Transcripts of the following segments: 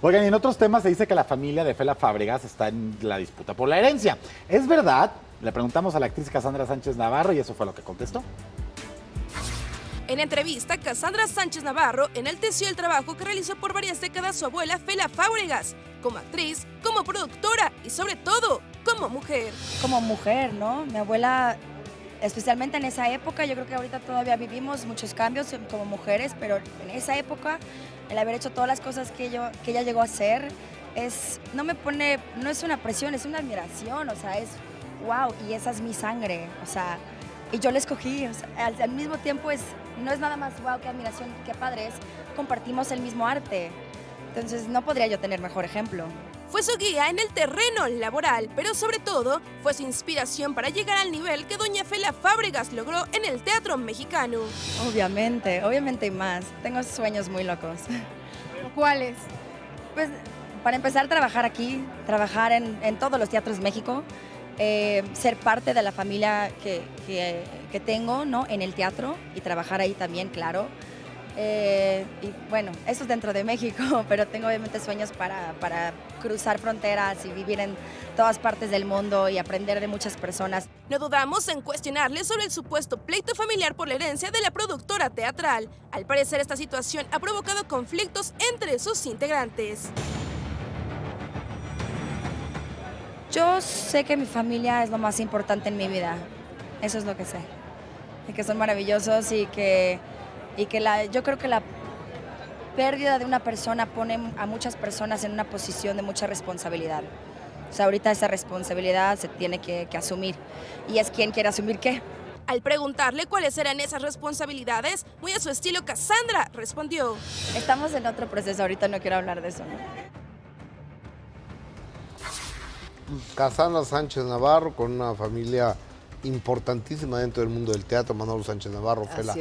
Oigan, y en otros temas se dice que la familia de Fela Fábregas está en la disputa por la herencia. ¿Es verdad? Le preguntamos a la actriz Cassandra Sánchez Navarro y eso fue lo que contestó. En entrevista, Cassandra Sánchez Navarro enalteció el trabajo que realizó por varias décadas su abuela Fela Fábregas, como actriz, como productora y sobre todo, como mujer. Como mujer, ¿no? Mi abuela, especialmente en esa época, yo creo que ahorita todavía vivimos muchos cambios como mujeres, pero en esa época, el haber hecho todas las cosas que, yo, que ella llegó a hacer, es, no me pone, no es una presión, es una admiración, o sea, es wow, y esa es mi sangre, o sea, y yo la escogí, al, mismo tiempo es, no es nada más wow, qué admiración, qué padre es, compartimos el mismo arte, entonces no podría yo tener mejor ejemplo. Fue su guía en el terreno laboral, pero sobre todo fue su inspiración para llegar al nivel que doña Fela Fábregas logró en el teatro mexicano. Obviamente, obviamente y más. Tengo sueños muy locos. ¿Cuáles? Pues para empezar, trabajar aquí, trabajar en, en todos los teatros de México. Eh, ser parte de la familia que, que, tengo ¿no? en el teatro y trabajar ahí también, claro. Eh, y bueno, eso es dentro de México, pero tengo obviamente sueños para, para, cruzar fronteras y vivir en todas partes del mundo y aprender de muchas personas. No dudamos en cuestionarle sobre el supuesto pleito familiar por la herencia de la productora teatral. Al parecer esta situación ha provocado conflictos entre sus integrantes. Yo sé que mi familia es lo más importante en mi vida. Eso es lo que sé. Y que son maravillosos y que, y que la, yo creo que la pérdida de una persona pone a muchas personas en una posición de mucha responsabilidad. O sea, ahorita esa responsabilidad se tiene que, que asumir. Y es quien quiere asumir qué. Al preguntarle cuáles eran esas responsabilidades, muy a su estilo, Cassandra respondió. Estamos en otro proceso, ahorita no quiero hablar de eso. Casana Sánchez Navarro, con una familia importantísima dentro del mundo del teatro, Manolo Sánchez Navarro, Fela,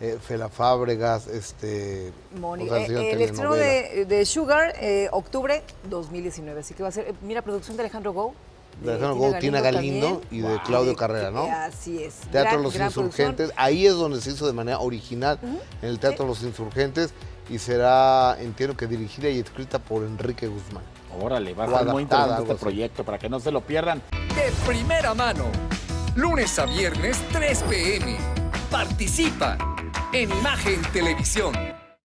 eh, Fela Fábregas, este... Eh, el estreno de, Sugar, eh, octubre 2019, así que va a ser, mira, producción de Alejandro Gou. De Alejandro Gou, Tina Galindo y de Claudio Carrera, ¿no? Así es. Teatro de Los Insurgentes, ahí es donde se hizo de manera original, en el Teatro de Los Insurgentes, y será, entiendo que dirigida y escrita por Enrique Guzmán. Órale, va a ser muy interesante este proyecto para que no se lo pierdan. De primera mano, lunes a viernes 3 pm. Participa en Imagen Televisión.